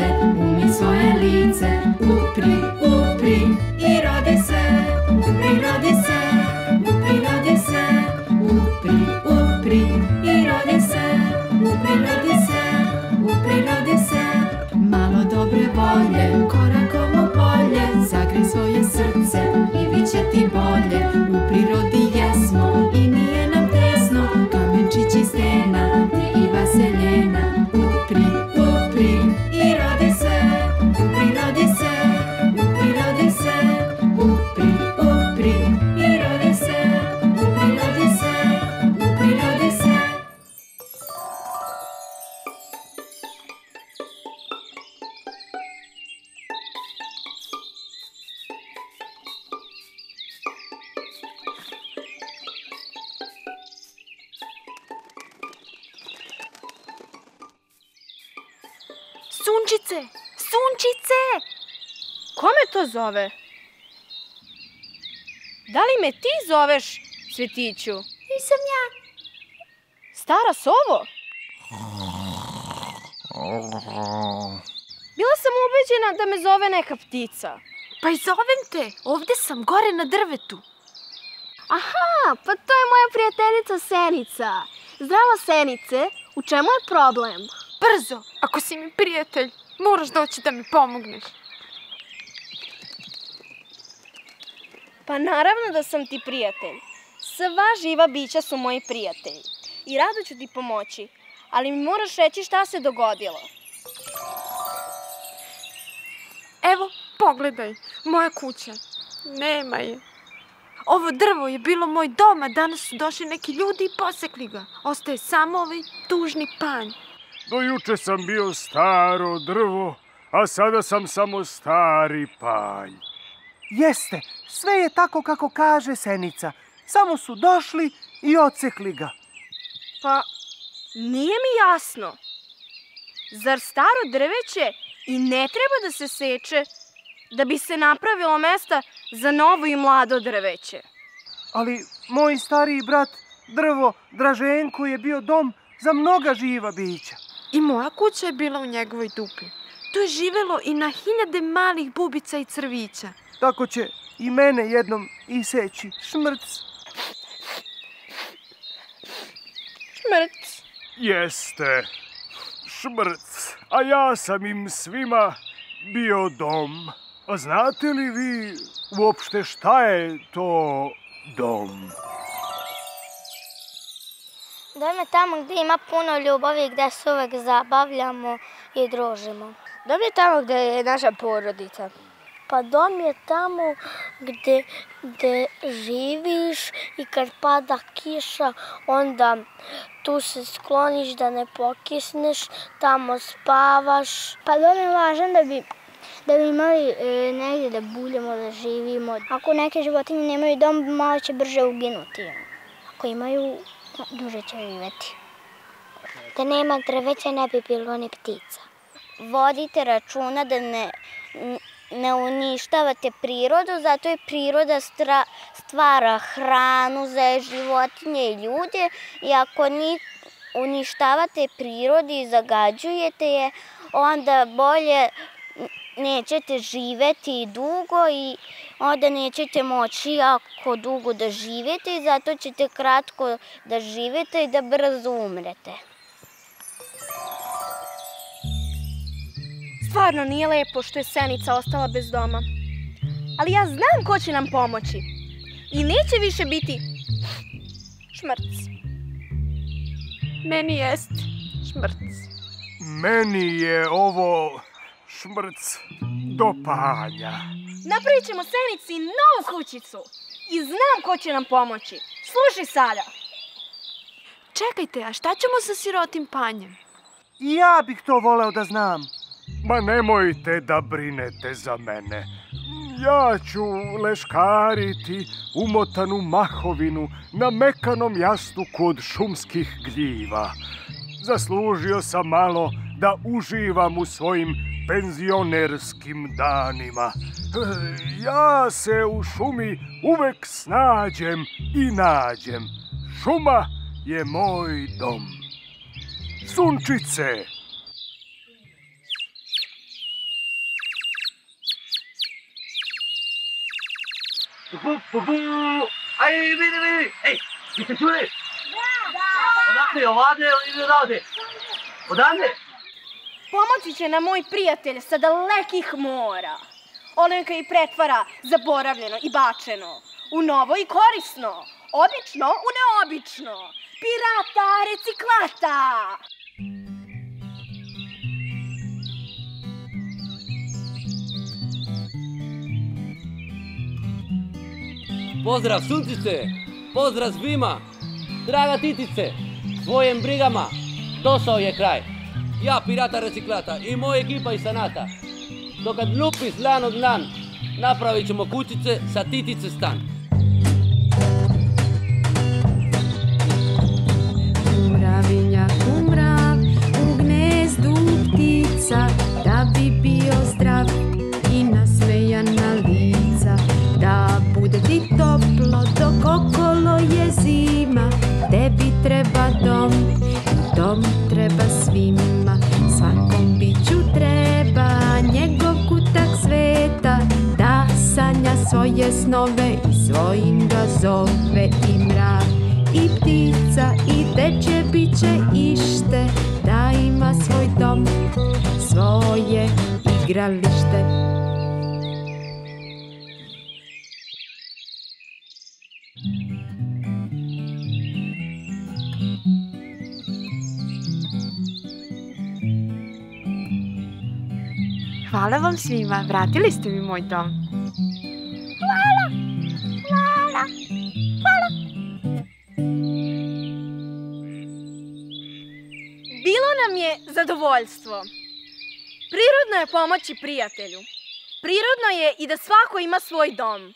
i ptice Umi svoje lice. Upri, upri I rodi se Upri, rodi se Upri, rodi se. Upri, upri I rodi se Upri, rodi se Upri, rodi se. Malo dobre volje Korakom u polje. Zagri svoje srce I bit će ti bolje. U prirodi Sunčice! Sunčice! Kome to zove? Da li me ti zoveš, Cvjetiću? Nisam ja. Stara sovo? Bila sam ubeđena da me zove neka ptica. Pa i zovem te, ovde sam gore na drvetu. Aha, pa to je moja prijateljica Senica. Zdravo Senice, u čemu je problem? Brzo, ako si mi prijatelj, moraš doći da mi pomogneš. Pa naravno da sam ti prijatelj. Sva živa bića su moji prijatelji. I rado ću ti pomoći. Ali mi moraš reći šta se dogodilo. Evo, pogledaj, moja kuća. Nema je. Ovo drvo je bilo moj dom, a danas su došli neki ljudi i posekli ga. Ostaje samo ovaj tužni panj. Do juče sam bio staro drvo, a sada sam samo stari panj. Jeste, sve je tako kako kaže Senica. Samo su došli i odsekli ga. Pa, nije mi jasno. Zar staro drveće i ne treba da se seče da bi se napravilo mesta za novo i mlado drveće? Ali moj stariji brat, drvo Draženko, je bio dom za mnoga živa bića. I moja kuća je bila u njegovoj dupi. Tu je živelo i na hiljade malih bubica i crvića. Tako će i mene jednom iseći šmrc. Šmrc. Jeste, šmrc, a ja sam im svima bio dom. A znate li vi uopšte šta je to dom? Dom je tamo gde ima puno ljubavi, gde se uvek zabavljamo i družimo. Dom je tamo gde je naša porodica. Pa dom je tamo gde, gde živiš i kad pada kiša, onda tu se skloniš da ne pokisneš, tamo spavaš. Pa dom je važan da bi da bi imali e, negdje da buljemo, da živimo. Ako neke životinje nemaju dom, malo će brže uginuti. Ako imaju, duže će živeti. Da nema drveća ne bi bilo ni ptica. Vodite računa da ne, ne uništavate prirodu, zato je priroda stra, stvara hranu za životinje i ljude i ako ni uništavate prirodu i zagađujete je, onda bolje nećete živeti dugo i onda nećete moći jako dugo da živete i zato ćete kratko da živete i da brzo umrete. Stvarno nije lepo što je Senica ostala bez doma. Ali ja znam ko će nam pomoći. I neće više biti šmrc. Meni jest šmrc. Meni je ovo šmrc do panja. Napravit ćemo Senici novu kućicu. I znam ko će nam pomoći. Slušaj sada. Čekajte, a šta ćemo sa sirotim panjem? Ja bih to voleo da znam. Ma nemojte da brinete za mene. Ja ću leškariti umotanu mahovinu na mekanom jastuku od šumskih gljiva. Zaslužio sam malo da uživam u svojim penzionerskim danima. Ja se u šumi uvek snađem i nađem. Šuma je moj dom. Sunčice, Pu, pu, pu. Aj, vidi, vidi. Ej, jeste čuli? Odakle, ovade ili odavde? Odavde? Pomoći će nam moj prijatelj sa dalekih mora. Onaj koji pretvara zaboravljeno i bačeno u novo i korisno, obično u neobično. Pirata reciklata! Pozdrav sunčice, pozdrav svima, draga titice, svojim brigama, došao je kraj. Ja, pirata reciklata i moja ekipa iz Sanata. Dokad lupi zlan od dlan, napravit ćemo kućice sa titice stan. Svoje snove i svojim ga zove i mrav i ptica i deče biće ište da ima svoj dom, svoje igralište. Hvala vam svima, vratili ste mi moj dom. Zadovoljstvo. Prirodno je pomoći prijatelju. Prirodno je i da svako ima svoj dom.